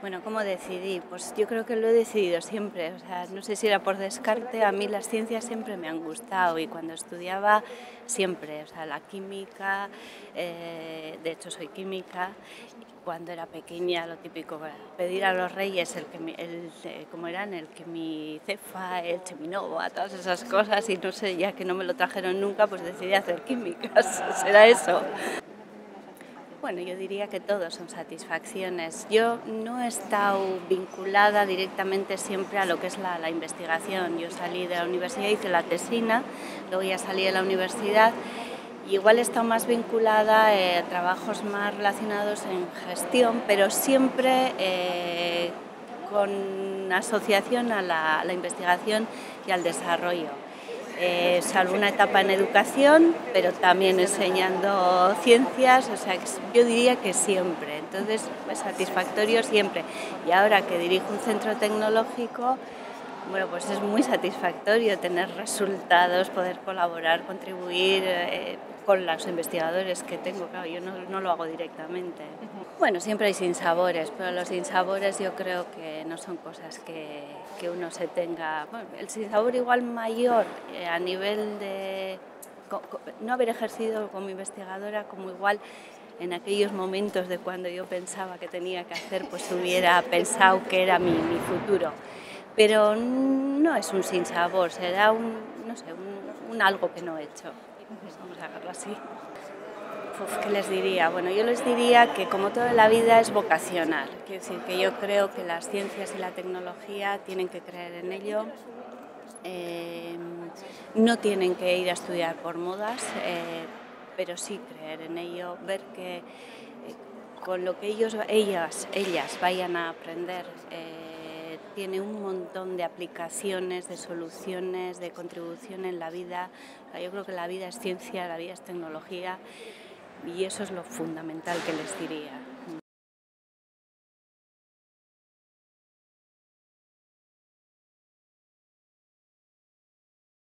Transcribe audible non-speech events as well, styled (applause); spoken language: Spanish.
Bueno, ¿cómo decidí? Pues yo creo que lo he decidido siempre. O sea, no sé si era por descarte, a mí las ciencias siempre me han gustado y cuando estudiaba siempre, o sea, la química, eh, de hecho soy química, cuando era pequeña lo típico pedir a los reyes el que el, eh, como eran el que mi cefa, el cheminova, todas esas cosas y no sé, ya que no me lo trajeron nunca, pues decidí hacer químicas, (laughs) será eso. Bueno, yo diría que todos son satisfacciones. Yo no he estado vinculada directamente siempre a lo que es la, investigación. Yo salí de la universidad, hice la tesina, luego ya salí de la universidad igual he estado más vinculada eh, a trabajos más relacionados en gestión, pero siempre eh, con asociación a la investigación y al desarrollo eh, salvo una etapa en educación, pero también enseñando ciencias, o sea, yo diría que siempre, entonces es satisfactorio siempre. Y ahora que dirijo un centro tecnológico, bueno, pues es muy satisfactorio tener resultados, poder colaborar, contribuir eh, con los investigadores que tengo. Claro, yo no, lo hago directamente. Bueno, siempre hay sinsabores, pero los sinsabores yo creo que no son cosas que, que uno se tenga. Bueno, el sinsabor igual mayor eh, a nivel de no haber ejercido como investigadora como igual en aquellos momentos de cuando yo pensaba que tenía que hacer, pues hubiera pensado que era mi, mi futuro pero no es un sinsabor, será un, no sé, un, algo que no he hecho. Vamos a verlo así. ¿Qué les diría? Bueno, yo les diría que como toda la vida es vocacional. Quiero decir que yo creo que las ciencias y la tecnología tienen que creer en ello. Eh, no tienen que ir a estudiar por modas, eh, pero sí creer en ello, ver que eh, con lo que ellos, ellas, ellas vayan a aprender tiene un montón de aplicaciones, de soluciones, de contribución en la vida. yo creo que la vida es ciencia, la vida es tecnología y eso es lo fundamental que les diría.